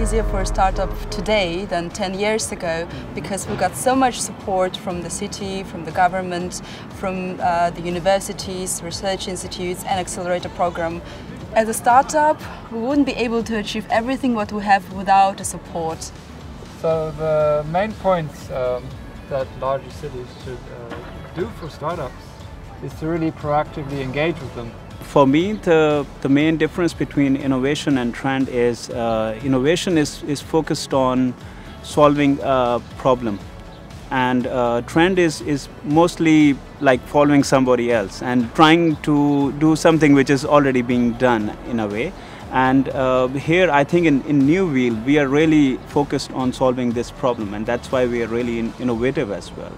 easier for a startup today than 10 years ago because we got so much support from the city, from the government, from uh, the universities, research institutes and accelerator program. As a startup, we wouldn't be able to achieve everything what we have without the support. So the main points um, that larger cities should uh, do for startups is to really proactively engage with them. For me, the, the main difference between innovation and trend is uh, innovation is, is focused on solving a problem and uh, trend is, is mostly like following somebody else and trying to do something which is already being done in a way. And uh, here, I think in, in Nüwiel, we are really focused on solving this problem, and that's why we are really in, innovative as well.